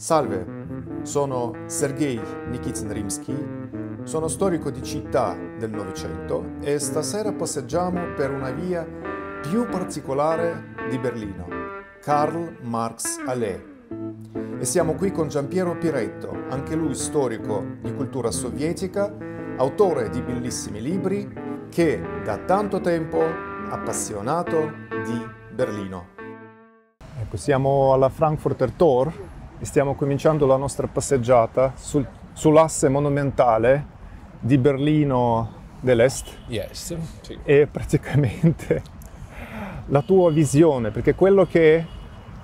Salve, sono Sergei Nikitsin Rimsky, sono storico di città del Novecento e stasera passeggiamo per una via più particolare di Berlino, Karl Marx Allee. E siamo qui con Giampiero Piretto, anche lui storico di cultura sovietica, autore di bellissimi libri, che da tanto tempo appassionato di Berlino. Ecco, siamo alla Frankfurter Tor stiamo cominciando la nostra passeggiata sul, sull'asse monumentale di Berlino dell'Est. Yes, sì. E praticamente la tua visione, perché quello che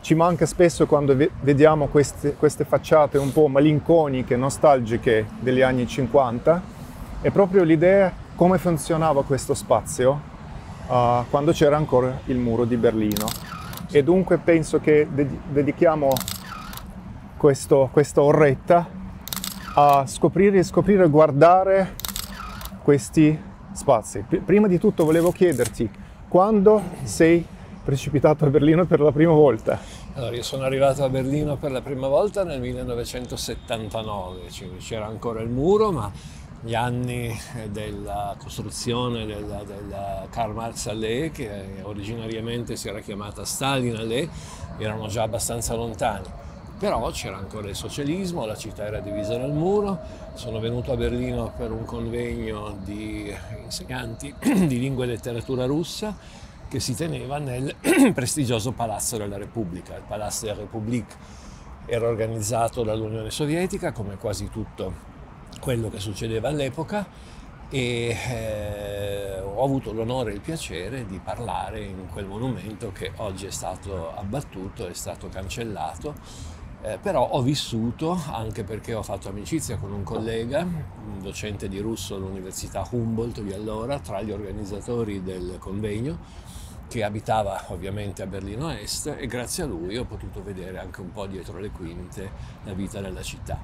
ci manca spesso quando vediamo queste, queste facciate un po' malinconiche, nostalgiche degli anni 50, è proprio l'idea come funzionava questo spazio uh, quando c'era ancora il muro di Berlino. E dunque penso che dedichiamo questo, questa oretta a scoprire, scoprire, guardare questi spazi. Prima di tutto volevo chiederti, quando sei precipitato a Berlino per la prima volta? Allora, io sono arrivato a Berlino per la prima volta nel 1979, c'era ancora il muro, ma gli anni della costruzione della, della Karl Marx Allee, che originariamente si era chiamata Stalin Allee, erano già abbastanza lontani però c'era ancora il socialismo, la città era divisa dal muro, sono venuto a Berlino per un convegno di insegnanti di lingua e letteratura russa che si teneva nel prestigioso Palazzo della Repubblica, il Palazzo della Republik era organizzato dall'Unione Sovietica come quasi tutto quello che succedeva all'epoca e eh, ho avuto l'onore e il piacere di parlare in quel monumento che oggi è stato abbattuto, è stato cancellato eh, però ho vissuto, anche perché ho fatto amicizia con un collega, un docente di russo all'Università Humboldt di allora, tra gli organizzatori del convegno, che abitava ovviamente a Berlino Est e grazie a lui ho potuto vedere anche un po' dietro le quinte la vita della città.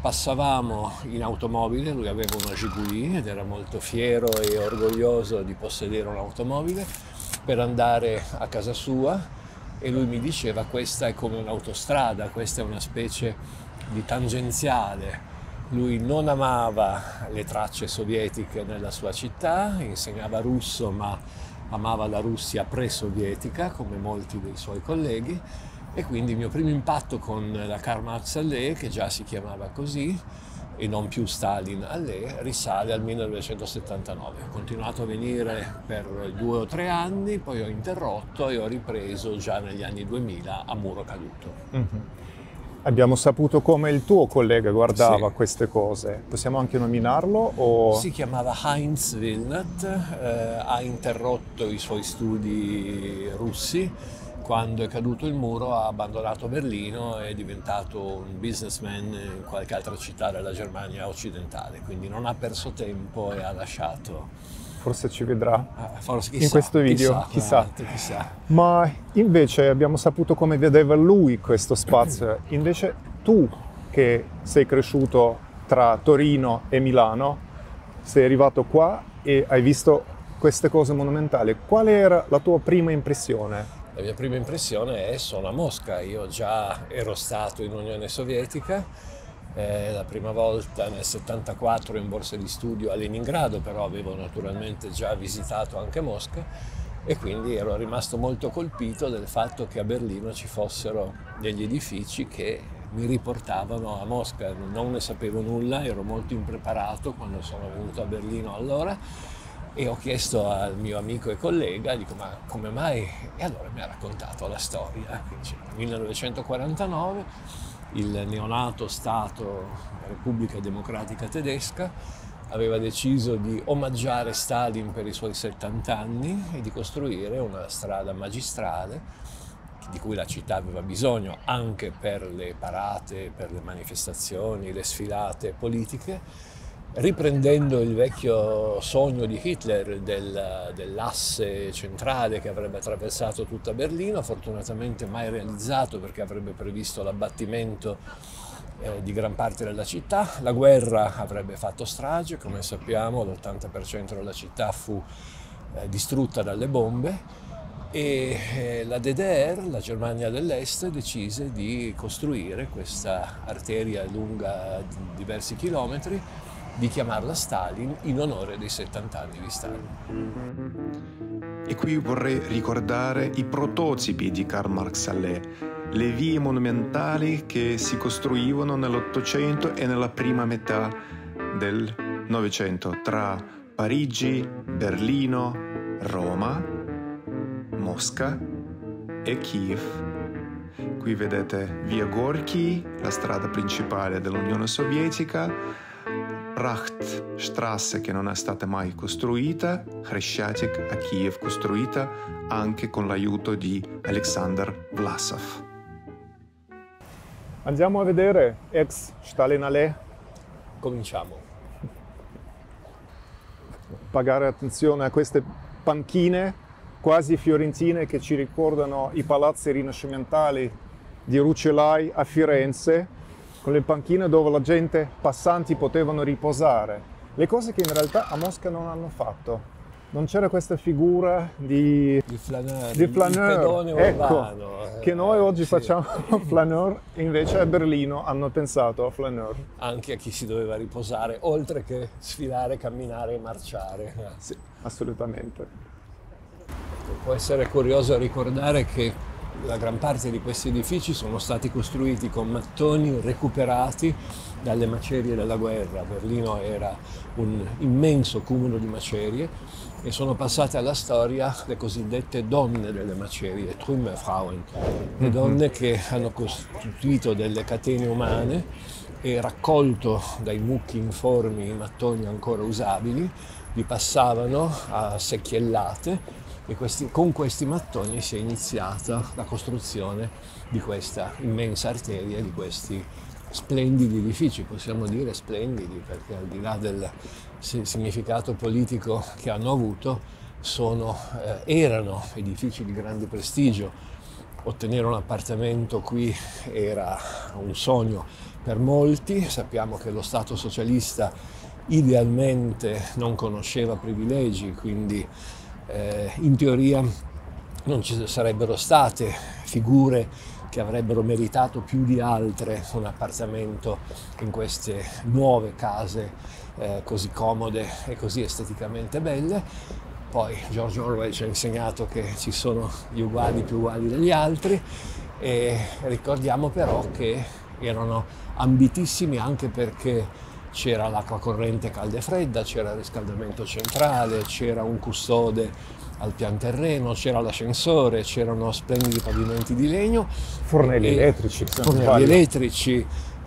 Passavamo in automobile, lui aveva una Giguli ed era molto fiero e orgoglioso di possedere un'automobile per andare a casa sua e lui mi diceva questa è come un'autostrada, questa è una specie di tangenziale. Lui non amava le tracce sovietiche nella sua città, insegnava russo ma amava la Russia pre-sovietica come molti dei suoi colleghi e quindi il mio primo impatto con la Karl Marx Allee, che già si chiamava così, e non più Stalin a lei, risale al 1979. Ho continuato a venire per due o tre anni, poi ho interrotto e ho ripreso già negli anni 2000 a muro caduto. Mm-hmm. Abbiamo saputo come il tuo collega guardava sì. queste cose. Possiamo anche nominarlo? O... Si chiamava Heinz Wilnat, eh, ha interrotto i suoi studi russi quando è caduto il muro ha abbandonato Berlino e è diventato un businessman in qualche altra città della Germania occidentale, quindi non ha perso tempo e ha lasciato. Forse ci vedrà ah, forse, chissà, in questo video, chissà, chissà. chissà. Ma invece abbiamo saputo come vedeva lui questo spazio. Invece tu che sei cresciuto tra Torino e Milano, sei arrivato qua e hai visto queste cose monumentali. Qual era la tua prima impressione? La mia prima impressione è sono a Mosca, io già ero stato in Unione Sovietica, eh, la prima volta nel 74 in borsa di studio a Leningrado, però avevo naturalmente già visitato anche Mosca e quindi ero rimasto molto colpito del fatto che a Berlino ci fossero degli edifici che mi riportavano a Mosca, non ne sapevo nulla, ero molto impreparato quando sono venuto a Berlino allora e ho chiesto al mio amico e collega, dico ma come mai? E allora mi ha raccontato la storia. Quindi, 1949 il neonato Stato Repubblica Democratica Tedesca aveva deciso di omaggiare Stalin per i suoi 70 anni e di costruire una strada magistrale di cui la città aveva bisogno anche per le parate, per le manifestazioni, le sfilate politiche riprendendo il vecchio sogno di Hitler del, dell'asse centrale che avrebbe attraversato tutta Berlino, fortunatamente mai realizzato perché avrebbe previsto l'abbattimento eh, di gran parte della città. La guerra avrebbe fatto strage, come sappiamo l'80% della città fu eh, distrutta dalle bombe e eh, la DDR, la Germania dell'Est, decise di costruire questa arteria lunga diversi chilometri, di chiamarla Stalin in onore dei 70 anni di Stalin. E qui vorrei ricordare i prototipi di Karl Marx Allais, le vie monumentali che si costruivano nell'Ottocento e nella prima metà del Novecento tra Parigi, Berlino, Roma Mosca e Kiev. Qui vedete via Gorky, la strada principale dell'Unione Sovietica, Prachtstrasse che non è stata mai costruita, Chreshchatyk a Kiev costruita anche con l'aiuto di Alexander Vlasov. Andiamo a vedere ex Stalinale. Cominciamo. Pagare attenzione a queste panchine quasi fiorentine che ci ricordano i palazzi rinascimentali di Rucellai a Firenze, con le panchine dove la gente passanti potevano riposare. Le cose che in realtà a Mosca non hanno fatto. Non c'era questa figura di, di flaneur, di flaneur. ecco, urbano, eh, che noi oggi sì. facciamo flaneur, invece a Berlino hanno pensato a flaneur. Anche a chi si doveva riposare, oltre che sfilare, camminare e marciare. Sì, assolutamente. Può essere curioso ricordare che la gran parte di questi edifici sono stati costruiti con mattoni recuperati dalle macerie della guerra. Berlino era un immenso cumulo di macerie e sono passate alla storia le cosiddette donne delle macerie, Trümmerfrauen, le mhm. donne che hanno costituito delle catene umane e raccolto dai mucchi informi i mattoni ancora usabili, li passavano a secchiellate e questi, con questi mattoni si è iniziata la costruzione di questa immensa arteria, di questi splendidi edifici, possiamo dire splendidi perché al di là del significato politico che hanno avuto, sono, eh, erano edifici di grande prestigio. Ottenere un appartamento qui era un sogno per molti, sappiamo che lo Stato socialista idealmente non conosceva privilegi, quindi eh, in teoria non ci sarebbero state figure che avrebbero meritato più di altre un appartamento in queste nuove case eh, così comode e così esteticamente belle. Poi George Orwell ci ha insegnato che ci sono gli uguali più uguali degli altri e ricordiamo però che erano ambitissimi anche perché c'era l'acqua corrente calda e fredda, c'era il riscaldamento centrale, c'era un custode al pian terreno, c'era l'ascensore, c'erano splendidi pavimenti di legno. Fornelli e, elettrici. Fornelli elettrici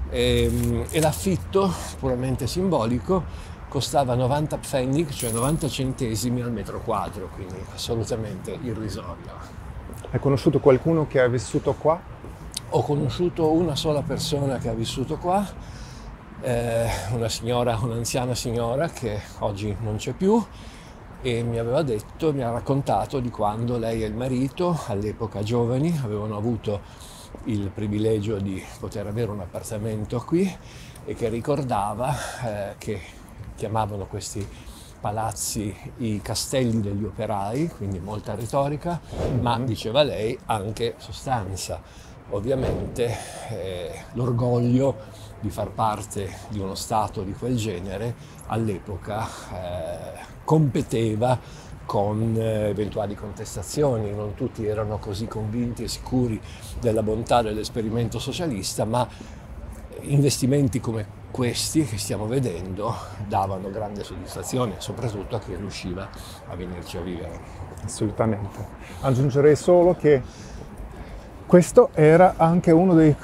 e, ehm, e l'affitto, puramente simbolico, costava 90 pfennig, cioè 90 centesimi al metro quadro, quindi assolutamente irrisorio. Hai conosciuto qualcuno che ha vissuto qua? Ho conosciuto una sola persona che ha vissuto qua, eh, una signora, un'anziana signora che oggi non c'è più e mi aveva detto, mi ha raccontato di quando lei e il marito, all'epoca giovani, avevano avuto il privilegio di poter avere un appartamento qui e che ricordava eh, che chiamavano questi palazzi i castelli degli operai, quindi molta retorica, ma diceva lei anche sostanza. Ovviamente eh, l'orgoglio di far parte di uno Stato di quel genere all'epoca eh, competeva con eh, eventuali contestazioni, non tutti erano così convinti e sicuri della bontà dell'esperimento socialista, ma investimenti come questi che stiamo vedendo davano grande soddisfazione, soprattutto a chi riusciva a venirci a vivere. Assolutamente. Aggiungerei solo che questo era anche uno dei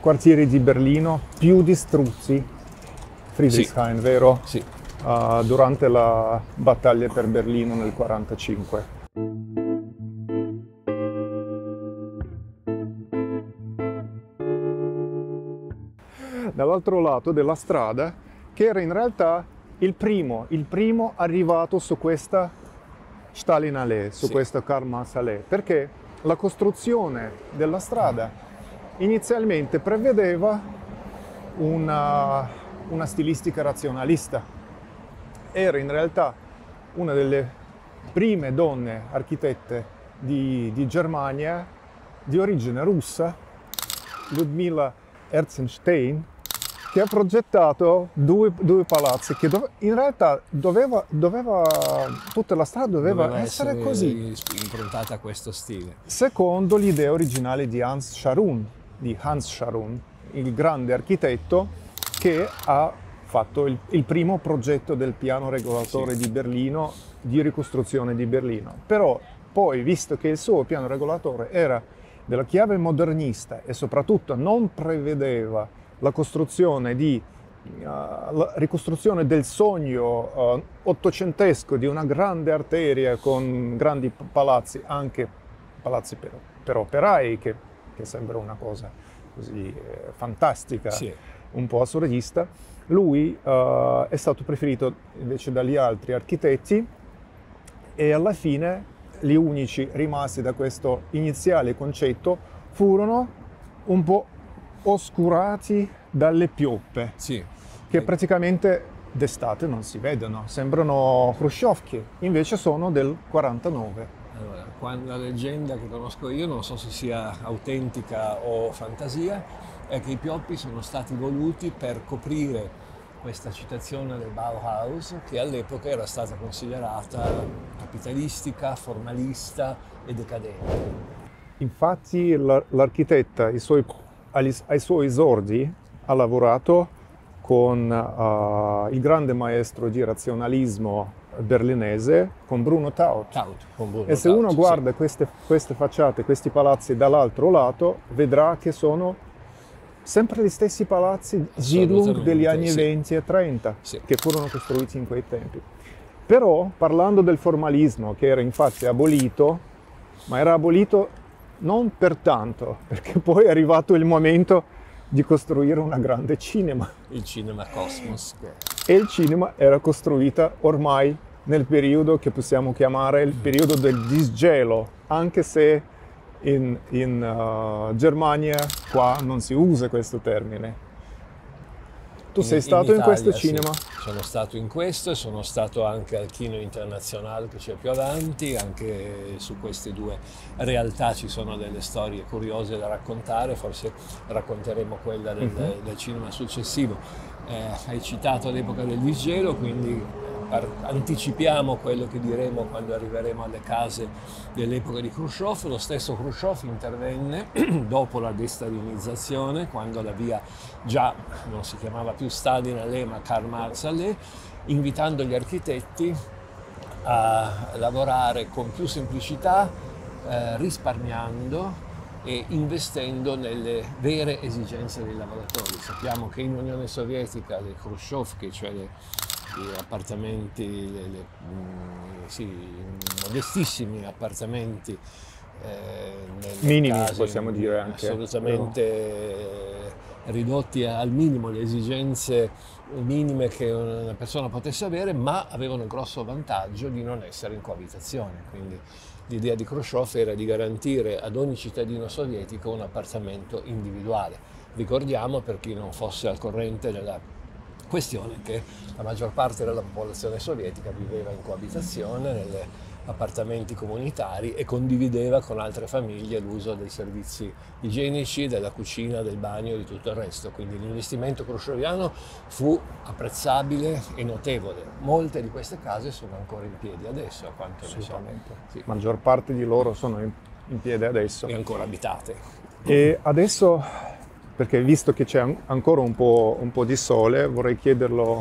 quartieri di Berlino più distrutti, Friedrichshain, sì. vero? Sì. Uh, durante la battaglia per Berlino nel 1945. Dall'altro lato della strada, che era in realtà il primo, il primo arrivato su questa Stalinallee, su sì. questa Karl Marx Allee, perché la costruzione della strada inizialmente prevedeva una, una stilistica razionalista. Era in realtà una delle prime donne architette di, di Germania di origine russa, Ludmila Erzenstein, che ha progettato due, due palazzi che dove, in realtà doveva, doveva, tutta la strada doveva, Doveva essere, essere così, improntata a questo stile. secondo l'idea originale di Hans Scharun, di Hans Scharun, il grande architetto che ha fatto il, il primo progetto del piano regolatore Sì. di Berlino, di ricostruzione di Berlino. Però poi, visto che il suo piano regolatore era della chiave modernista e soprattutto non prevedeva la costruzione di uh, la ricostruzione del sogno uh, ottocentesco di una grande arteria con grandi palazzi, anche palazzi per, per operai, che, che sembra una cosa così eh, fantastica, Sì. un po' assurdista. Lui uh, è stato preferito invece dagli altri architetti e alla fine gli unici rimasti da questo iniziale concetto furono un po' oscurati dalle pioppe Sì. che praticamente d'estate non si vedono, sembrano Khrushchevki, invece sono del 49. Allora, la leggenda che conosco io, non so se sia autentica o fantasia, è che i pioppi sono stati voluti per coprire questa citazione del Bauhaus che all'epoca era stata considerata capitalistica, formalista e decadente. Infatti la- l'architetta ai suoi, ai suoi esordi ha lavorato con uh, il grande maestro di razionalismo berlinese, con Bruno Taut. Taut, con Bruno E se Taut, uno sì. guarda queste, queste facciate, questi palazzi dall'altro lato, vedrà che sono sempre gli stessi palazzi Zilung degli anni sì. 20 e 30 Sì. che furono costruiti in quei tempi. Però parlando del formalismo che era infatti abolito, ma era abolito non per tanto, perché poi è arrivato il momento di costruire una grande cinema Il cinema Cosmos. e il cinema era costruita ormai nel periodo che possiamo chiamare il periodo del disgelo, anche se in, in, uh, Germania qua non si usa questo termine. Tu sei stato in, Italia, questo sì. cinema? Sono stato in questo e sono stato anche al Kino Internazionale che c'è più avanti, anche su queste due realtà ci sono delle storie curiose da raccontare, forse racconteremo quella del, Mhm. del cinema successivo. Eh, hai citato l'epoca del disgelo, quindi anticipiamo quello che diremo quando arriveremo alle case dell'epoca di Khrushchev. Lo stesso Khrushchev intervenne dopo la destalinizzazione, quando la via già non si chiamava più Stalin Alley ma Karl Marx Alley, invitando gli architetti a lavorare con più semplicità, eh, risparmiando e investendo nelle vere esigenze dei lavoratori. Sappiamo che in Unione Sovietica le Khrushchevki, cioè le- appartamenti, le- le, mm, sì, modestissimi appartamenti eh, Minimi, case possiamo dire anche. assolutamente eh, ridotti al minimo le esigenze minime che una persona potesse avere, ma avevano il grosso vantaggio di non essere in coabitazione. Quindi l'idea di Khrushchev era di garantire ad ogni cittadino sovietico un appartamento individuale. Ricordiamo, per chi non fosse al corrente della questione, che la maggior parte della popolazione sovietica viveva in coabitazione nelle appartamenti comunitari e condivideva con altre famiglie l'uso dei servizi igienici, della cucina, del bagno e di tutto il resto. Quindi l'investimento crusceviano fu apprezzabile e notevole. Molte di queste case sono ancora in piedi adesso, a quanto ne so. Sì. La maggior parte di loro sono in, in piedi adesso. E ancora abitate. E adesso, perché visto che c'è an- ancora un po', un po' di sole, vorrei chiederlo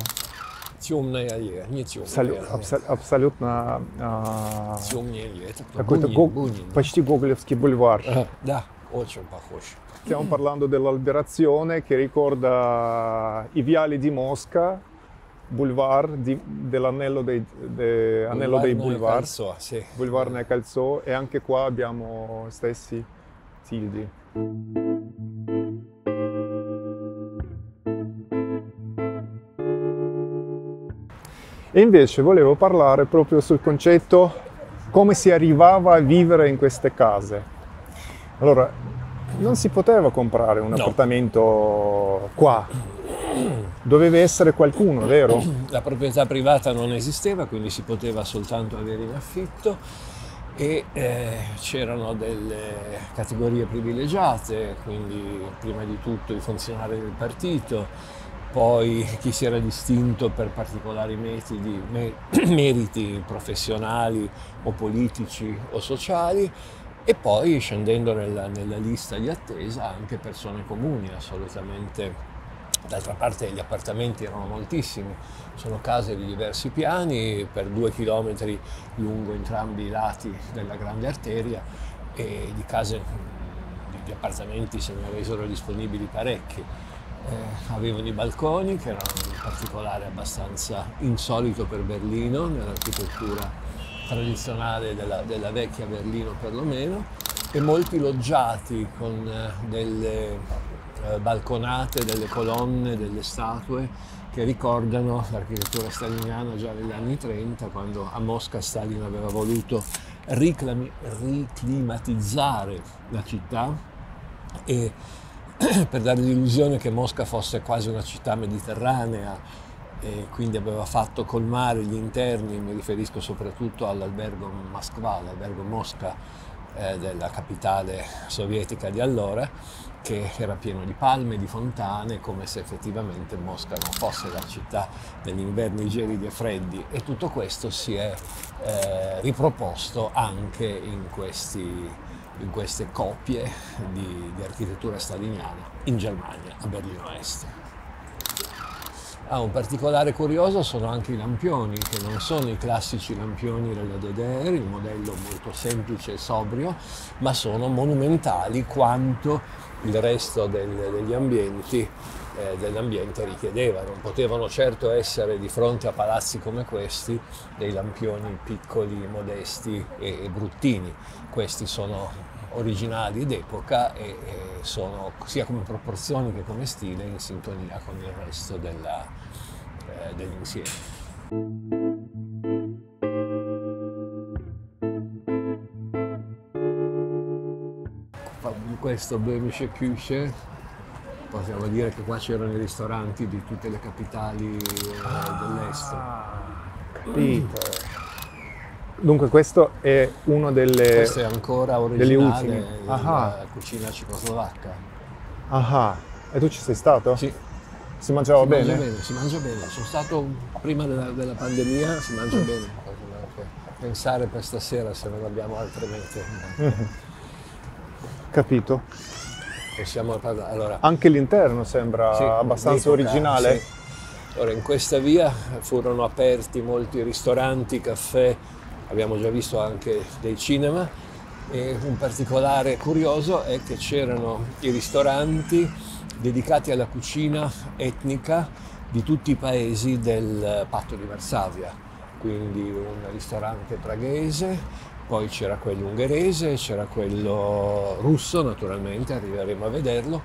Темная аллея, не абсолю- темная. абсо- абсолютно а, Темная аллея. Это кто? какой-то Бунин, го- Бунин. почти гоголевский бульвар. Ага, Да, очень похож. Stiamo parlando dell'alberazione che ricorda i viali di Mosca, boulevard di- dell'anello dei, de- anello dei Бульварное boulevard, кольцо, sì. Boulevard nel Calzò e anche qua abbiamo stessi tildi. E invece volevo parlare proprio sul concetto come si arrivava a vivere in queste case. Allora, non si poteva comprare un No. appartamento qua, doveva essere qualcuno, vero? La proprietà privata non esisteva, quindi si poteva soltanto avere in affitto e eh, c'erano delle categorie privilegiate, quindi prima di tutto i funzionari del partito, poi chi si era distinto per particolari metodi, me, meriti professionali o politici o sociali e poi scendendo nella, nella lista di attesa anche persone comuni assolutamente D'altra parte gli appartamenti erano moltissimi, sono case di diversi piani per due chilometri lungo entrambi i lati della grande arteria e di case, di appartamenti se ne resero disponibili parecchi. Eh, avevano i balconi che erano in particolare abbastanza insolito per Berlino, nell'architettura tradizionale della, della vecchia Berlino perlomeno, e molti loggiati con eh, delle eh, balconate, delle colonne, delle statue che ricordano l'architettura staliniana già negli anni 30, quando a Mosca Stalin aveva voluto riclami, riclimatizzare la città e per dare l'illusione che Mosca fosse quasi una città mediterranea e quindi aveva fatto colmare gli interni, mi riferisco soprattutto all'albergo Moskva, l'albergo Mosca eh, della capitale sovietica di allora, che era pieno di palme, di fontane, come se effettivamente Mosca non fosse la città degli inverni gelidi e freddi. E tutto questo si è eh, riproposto anche in, questi, in queste copie di, di architettura staliniana in Germania, a Berlino Est. Ah, un particolare curioso sono anche i lampioni, che non sono i classici lampioni della DDR, il modello molto semplice e sobrio, ma sono monumentali quanto il resto del, degli ambienti eh, dell'ambiente richiedeva. Non potevano certo essere di fronte a palazzi come questi dei lampioni piccoli, modesti e, e bruttini. Questi sono originali d'epoca e, e, sono sia come proporzioni che come stile in sintonia con il resto della, eh, dell'insieme. Questo Böhmische Küche, possiamo dire che qua c'erano i ristoranti di tutte le capitali eh, dell'est. Ah, capito. Dunque questo è uno delle... Questo è ancora originale della cucina cecoslovacca. Ah, e tu ci sei stato? Sì. Si mangiava si bene? Mangia bene? Si mangia bene, sono stato prima della, della pandemia, si mangia mm. bene. Pensare per stasera se non abbiamo altre mete. Mm. Capito. Possiamo parlare. Allora, Anche l'interno sembra sì, abbastanza originale. Sì. Ora, in questa via furono aperti molti ristoranti, caffè, abbiamo già visto anche dei cinema e un particolare curioso è che c'erano i ristoranti dedicati alla cucina etnica di tutti i paesi del patto di Varsavia, quindi un ristorante praghese, poi c'era quello ungherese, c'era quello russo naturalmente, arriveremo a vederlo,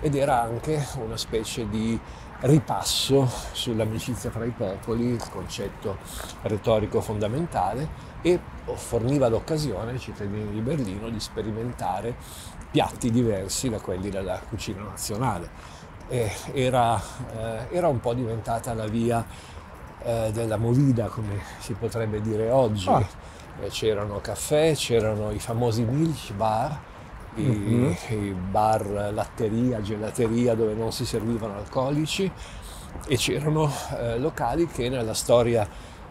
ed era anche una specie di ripasso sull'amicizia fra i popoli, il concetto retorico fondamentale, e forniva l'occasione ai cittadini di Berlino di sperimentare piatti diversi da quelli della cucina nazionale. Era, eh, era, un po' diventata la via eh, della movida, come si potrebbe dire oggi. Ah. Eh, c'erano caffè, c'erano i famosi Milch Bar, i, mm-hmm. i bar latteria, gelateria dove non si servivano alcolici e c'erano eh, locali che nella storia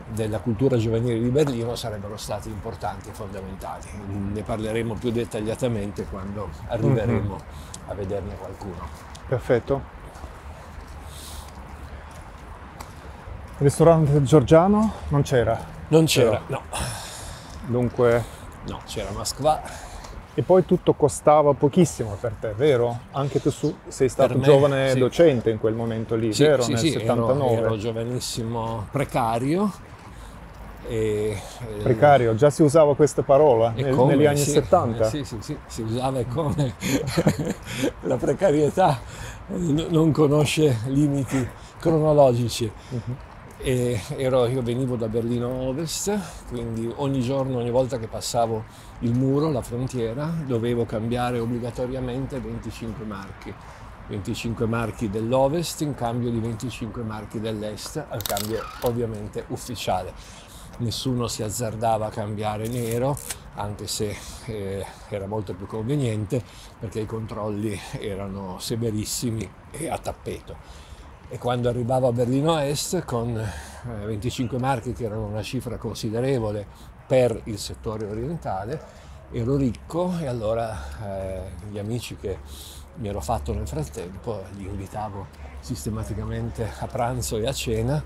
della cultura giovanile di Berlino sarebbero stati importanti e fondamentali. Ne parleremo più dettagliatamente quando arriveremo mm-hmm. a vederne qualcuno. Perfetto. Ristorante Giorgiano non c'era? Non c'era, Però. no. Dunque... No, c'era Moskva e poi tutto costava pochissimo per te, vero? Anche tu sei stato me, giovane sì. docente in quel momento lì, sì, vero? Sì, Nel sì, 79. Ero, ero giovanissimo precario. E, precario, già si usava questa parola nel, come, negli anni sì, 70? Sì, sì, sì, si usava come la precarietà non conosce limiti cronologici. Uh-huh e ero, io venivo da Berlino Ovest, quindi ogni giorno, ogni volta che passavo il muro, la frontiera, dovevo cambiare obbligatoriamente 25 marchi. 25 marchi dell'Ovest in cambio di 25 marchi dell'Est, al cambio ovviamente ufficiale. nessuno si azzardava a cambiare nero, anche se eh, era molto più conveniente perché i controlli erano severissimi e a tappeto. E quando arrivavo a Berlino Est con 25 eh, marchi, che erano una cifra considerevole per il settore orientale, ero ricco e allora eh, gli amici che mi ero fatto nel frattempo li invitavo sistematicamente a pranzo e a cena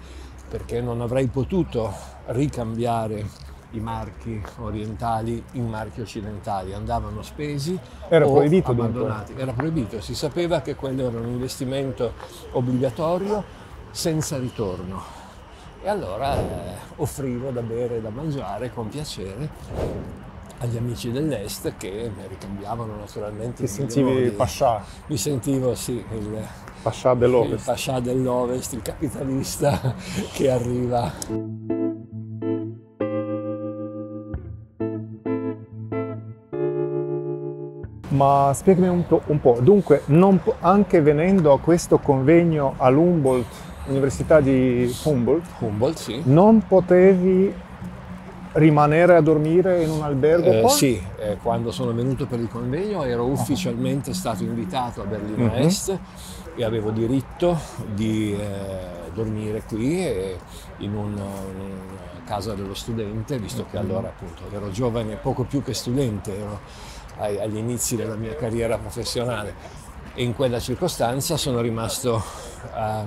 perché non avrei potuto ricambiare i marchi orientali in marchi occidentali, andavano spesi era o proibito abbandonati. Dunque. Era proibito, si sapeva che quello era un investimento obbligatorio senza ritorno. E allora eh, offrivo da bere e da mangiare con piacere agli amici dell'est che mi ricambiavano naturalmente. Ti sentivi il pascià? Mi sentivo, sì, il pascià dell'ovest. Il pascià dell'ovest, il capitalista che arriva. Ma spiegami un po', un po'. dunque po- anche venendo a questo convegno all'Humboldt, Università di Humboldt, Humboldt sì. non potevi rimanere a dormire in un albergo? Eh, sì, eh, quando sono venuto per il convegno ero ufficialmente stato invitato a Berlino mm-hmm. Est e avevo diritto di eh, dormire qui in, un, una casa dello studente, visto che allora appunto ero giovane, poco più che studente, ero agli inizi della mia carriera professionale e in quella circostanza sono rimasto a,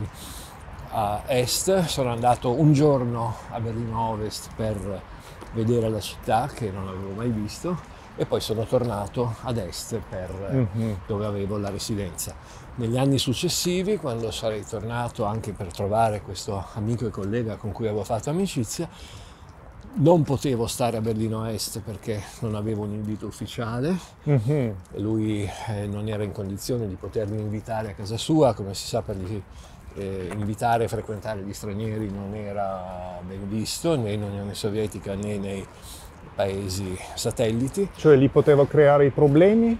a Est, sono andato un giorno a Berlino Ovest per vedere la città che non avevo mai visto e poi sono tornato ad est per, mm-hmm. dove avevo la residenza. Negli anni successivi, quando sarei tornato anche per trovare questo amico e collega con cui avevo fatto amicizia, non potevo stare a Berlino Est perché non avevo un invito ufficiale mm-hmm. e lui eh, non era in condizione di potermi invitare a casa sua, come si sa per gli eh, invitare e frequentare gli stranieri non era ben visto né in Unione Sovietica né nei paesi satelliti. Cioè li poteva creare i problemi?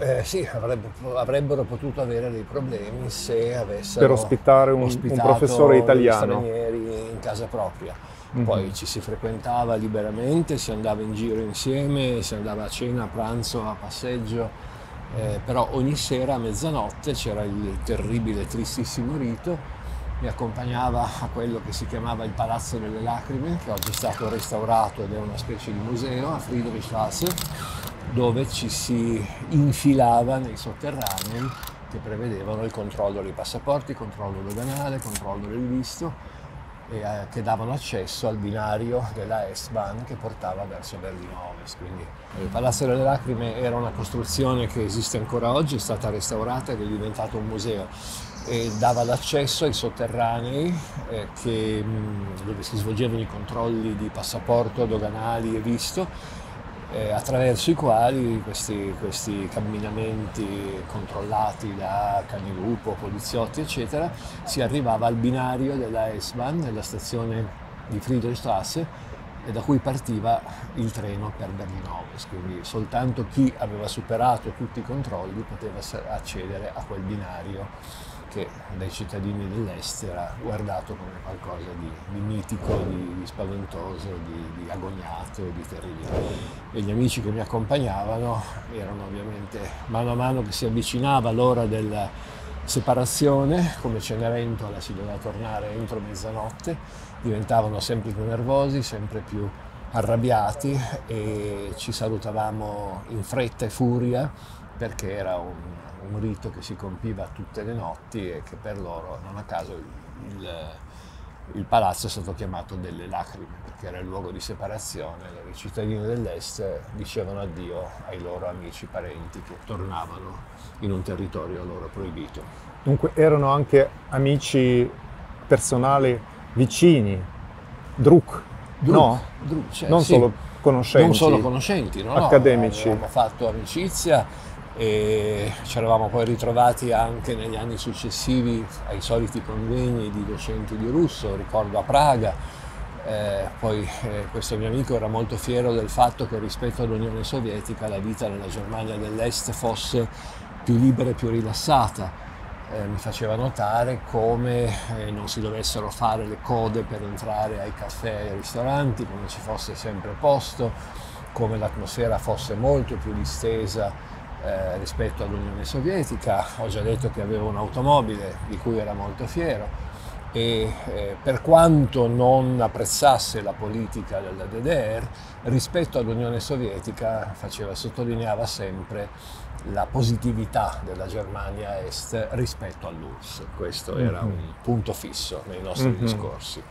Eh, sì, avrebbero, avrebbero, potuto avere dei problemi se avessero per ospitare un, un professore italiano stranieri in casa propria. Mm-hmm. Poi ci si frequentava liberamente, si andava in giro insieme, si andava a cena, a pranzo, a passeggio eh, però ogni sera a mezzanotte c'era il terribile, tristissimo rito, mi accompagnava a quello che si chiamava il Palazzo delle Lacrime, che oggi è stato restaurato ed è una specie di museo a Friedrichstrasse, dove ci si infilava nei sotterranei che prevedevano il controllo dei passaporti, controllo doganale, controllo del visto eh, che davano accesso al binario della S-Bahn che portava verso Berlino Ovest. Quindi il Palazzo delle Lacrime era una costruzione che esiste ancora oggi, è stata restaurata ed è diventato un museo e dava l'accesso ai sotterranei eh, che, mh, dove si svolgevano i controlli di passaporto, doganali e visto eh, attraverso i quali questi, questi, camminamenti controllati da cani lupo, poliziotti eccetera, si arrivava al binario della S-Bahn, nella stazione di Friedrichstrasse da cui partiva il treno per Berlino Ovest, quindi soltanto chi aveva superato tutti i controlli poteva accedere a quel binario che dai cittadini dell'est era guardato come qualcosa di, di mitico, di, di spaventoso, di, di, agognato, di terribile. E gli amici che mi accompagnavano erano ovviamente mano a mano che si avvicinava l'ora della separazione, come Cenerentola si doveva tornare entro mezzanotte, diventavano sempre più nervosi, sempre più arrabbiati e ci salutavamo in fretta e furia perché era un, un rito che si compiva tutte le notti e che per loro, non a caso, il, il, palazzo è stato chiamato delle lacrime perché era il luogo di separazione i cittadini dell'est dicevano addio ai loro amici, parenti che tornavano in un territorio loro proibito. Dunque erano anche amici personali vicini, Druk, Druk no? Druk, cioè, non sì. solo conoscenti, non solo conoscenti, no, accademici. No, abbiamo fatto amicizia e ci eravamo poi ritrovati anche negli anni successivi ai soliti convegni di docenti di russo, ricordo a Praga. Eh, poi eh, questo mio amico era molto fiero del fatto che rispetto all'Unione Sovietica la vita nella Germania dell'Est fosse più libera e più rilassata eh, mi faceva notare come eh, non si dovessero fare le code per entrare ai caffè e ai ristoranti, come ci fosse sempre posto, come l'atmosfera fosse molto più distesa eh, rispetto all'Unione Sovietica. Ho già detto che avevo un'automobile di cui era molto fiero e eh, per quanto non apprezzasse la politica della DDR, rispetto all'Unione Sovietica faceva, sottolineava sempre la positività della Germania Est rispetto all'URSS. Questo mm-hmm. era un punto fisso nei nostri mm-hmm. discorsi.